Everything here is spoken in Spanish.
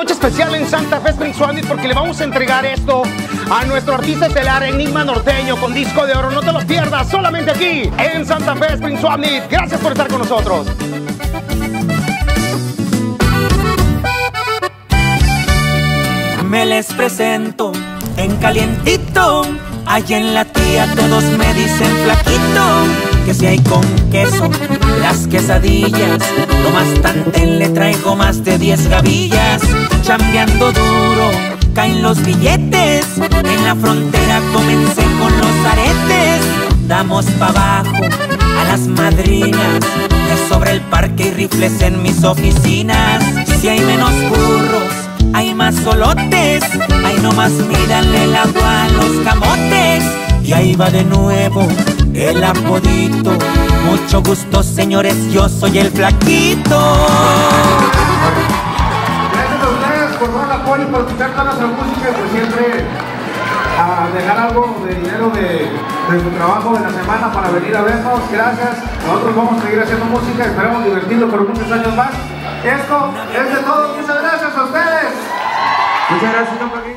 noche especial en Santa Fe Spring Summit porque le vamos a entregar esto a nuestro artista estelar Enigma Norteño con disco de oro. No te lo pierdas, solamente aquí en Santa Fe Spring Summit. Gracias por estar con nosotros. Me les presento en calientito. Allá en la tía todos me dicen flaquito. Que si hay con las quesadillas. No bastante le traigo más de 10 gavillas. Chambeando duro, caen los billetes. En la frontera comencé con los aretes. Damos pa' abajo a las madrinas. Me sobre el parque y rifles en mis oficinas. Si hay menos burros hay más solotes, ahí nomás míranle el agua a los camotes. Y ahí va de nuevo el apodito. Mucho gusto, señores, yo soy el flaquito. Gracias a ustedes por dar la y por escuchar toda nuestra música y por siempre a dejar algo de dinero de, de su trabajo de la semana para venir a vernos. Gracias. Nosotros vamos a seguir haciendo música, esperamos divertirlo por muchos años más. Esto es de todo. Muchas gracias a ustedes. Muchas gracias.